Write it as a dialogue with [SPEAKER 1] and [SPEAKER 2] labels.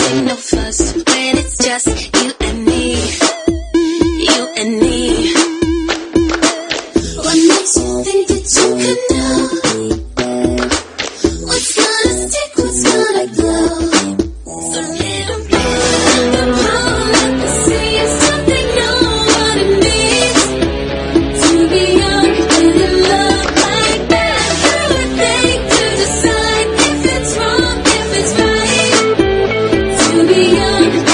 [SPEAKER 1] into no fuss when it's just you and me. You and me. What makes you think that you can know? beyond